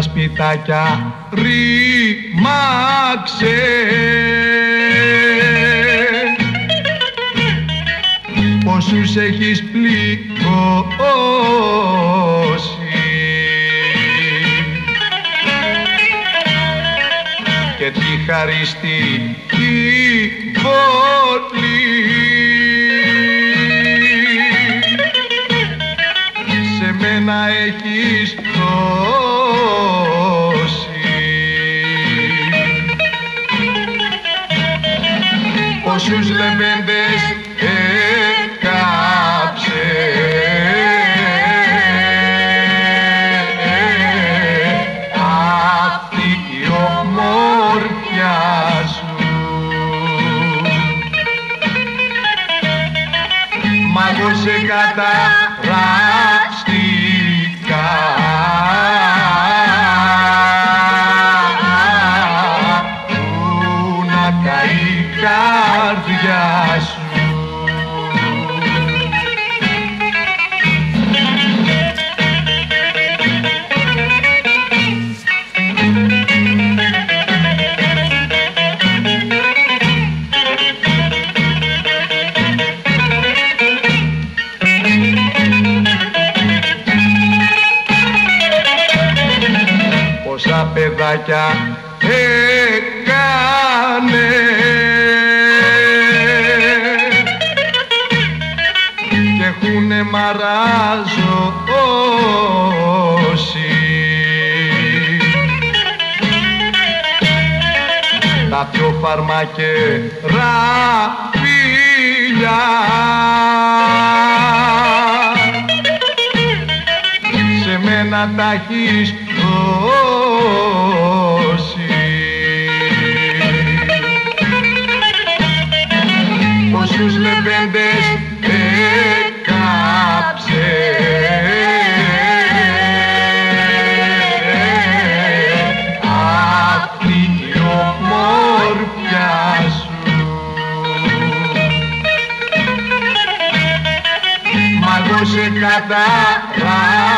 σπιτάκια. Ρήμαξε Πόσους έχεις πληγώσει. Και τη χαριστική πόλη σε μένα έχεις δώσει πόσους λεβέντες έκαψε. Αυτή η ομόρφια σου. Μα εγώ σε καρδιά σου. Πόσα παιδάκια έκανε έχουνε μαραζώσει τα πιο φαρμακερά φίλια σε μένα τα έχεις σε καταράστηκα